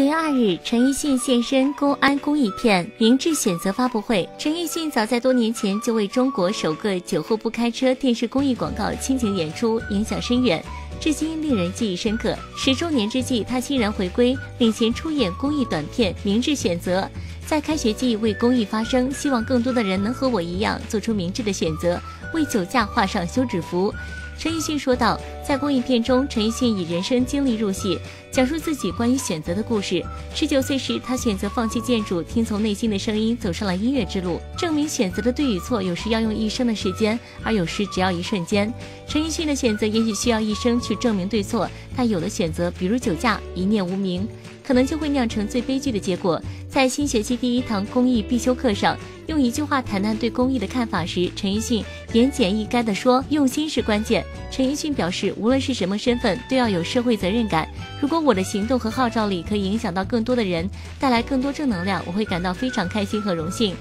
九月二日，陈奕迅现身公安公益片明智选择发布会。陈奕迅早在多年前就为中国首个酒后不开车电视公益广告倾情演出，影响深远，至今令人记忆深刻。十周年之际，他欣然回归，领衔出演公益短片《明智选择》，在开学季为公益发声，希望更多的人能和我一样做出明智的选择，为酒驾画上休止符。陈奕迅说道，在公益片中，陈奕迅以人生经历入戏，讲述自己关于选择的故事。十九岁时，他选择放弃建筑，听从内心的声音，走上了音乐之路，证明选择的对与错，有时要用一生的时间，而有时只要一瞬间。陈奕迅的选择也许需要一生去证明对错，但有的选择，比如酒驾，一念无明。可能就会酿成最悲剧的结果。在新学期第一堂公益必修课上，用一句话谈谈对公益的看法时，陈奕迅言简意赅地说：“用心是关键。”陈奕迅表示，无论是什么身份，都要有社会责任感。如果我的行动和号召力可以影响到更多的人，带来更多正能量，我会感到非常开心和荣幸。